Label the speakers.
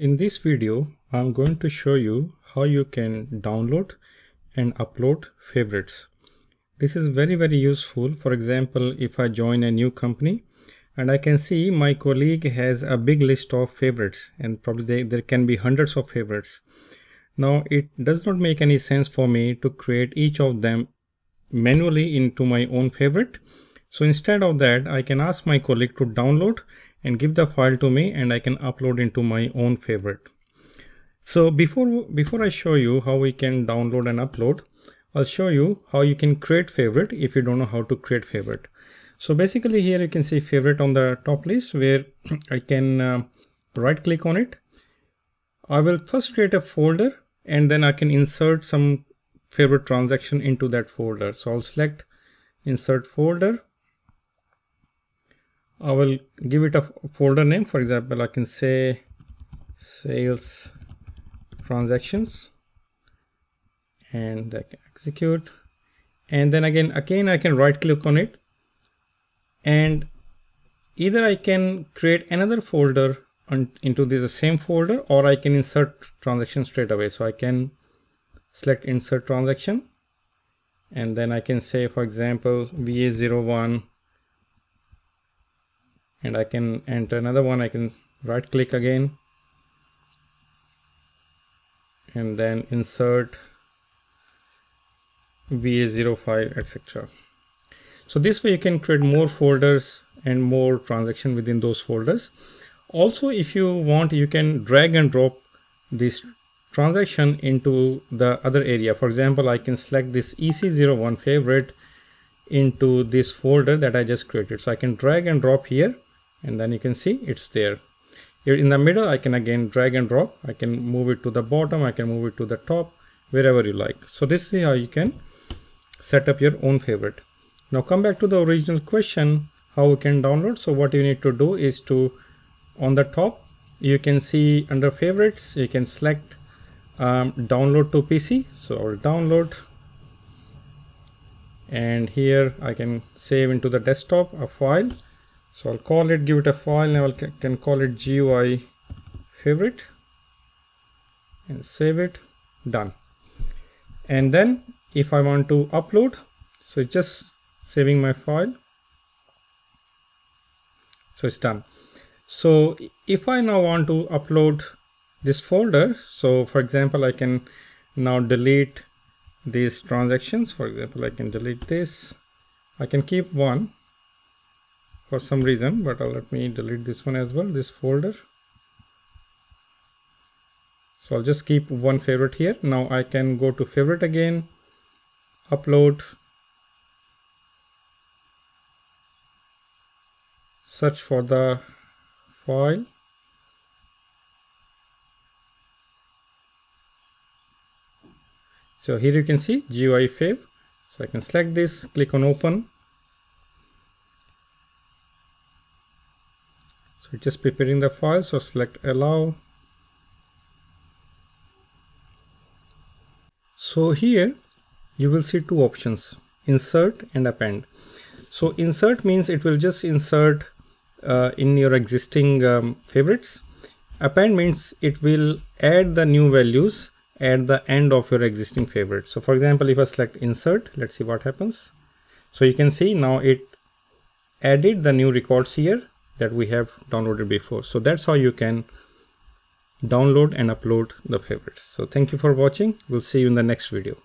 Speaker 1: In this video, I'm going to show you how you can download and upload favorites. This is very, very useful. For example, if I join a new company and I can see my colleague has a big list of favorites and probably they, there can be hundreds of favorites. Now it does not make any sense for me to create each of them manually into my own favorite. So instead of that, I can ask my colleague to download and give the file to me and I can upload into my own favorite. So before, before I show you how we can download and upload, I'll show you how you can create favorite if you don't know how to create favorite. So basically here you can see favorite on the top list where I can uh, right click on it. I will first create a folder and then I can insert some favorite transaction into that folder. So I'll select insert folder I will give it a folder name. For example, I can say sales transactions and I can execute. And then again, again, I can right click on it and either I can create another folder into the same folder or I can insert transaction straight away. So I can select insert transaction and then I can say, for example, VA01 and I can enter another one. I can right click again. And then insert VA05 etc so this way you can create more folders and more transaction within those folders. Also if you want you can drag and drop this transaction into the other area. For example I can select this EC01 favorite into this folder that I just created. So I can drag and drop here and then you can see it's there. Here in the middle I can again drag and drop. I can move it to the bottom. I can move it to the top wherever you like. So this is how you can set up your own favorite. Now come back to the original question how we can download. So what you need to do is to on the top you can see under favorites you can select um, download to PC so I'll download. And here I can save into the desktop a file so I'll call it, give it a file now I can call it GUI favorite and save it, done. And then if I want to upload, so it's just saving my file. So it's done. So if I now want to upload this folder, so for example, I can now delete these transactions. For example, I can delete this. I can keep one for some reason but I'll let me delete this one as well this folder. So I'll just keep one favorite here. Now I can go to favorite again upload search for the file. So here you can see GUI fav so I can select this click on open so just preparing the file so select allow. So here you will see two options insert and append. So insert means it will just insert uh, in your existing um, favorites. Append means it will add the new values at the end of your existing favorite. So for example if i select insert let's see what happens. So you can see now it added the new records here that we have downloaded before. So that's how you can download and upload the favorites. So thank you for watching. We'll see you in the next video.